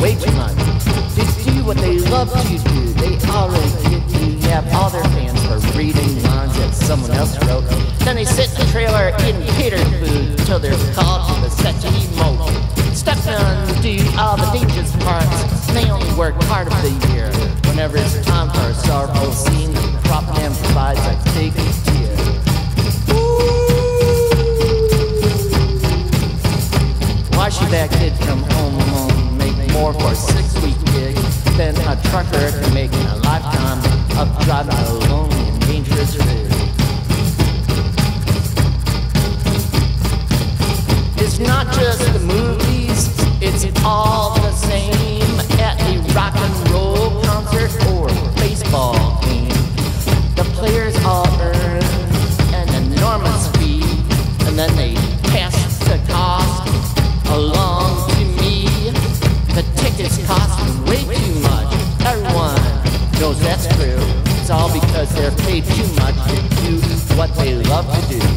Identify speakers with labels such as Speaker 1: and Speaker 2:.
Speaker 1: way too much. Just do what they love to do. They already get to have all their fans for reading lines that someone else wrote. Then they sit in the trailer eating catered food till they're called to the set to emote. Stepmen do all the dangerous parts. They only work part of the year. Whenever it's time for a sorrowful scene, the prop man provides a big tear. Why should that kid come home more for a six-week gig than a trucker in a lifetime of driving a lonely and dangerous rig? It's not just the movies, it's all because they're paid too much to do what they love to do.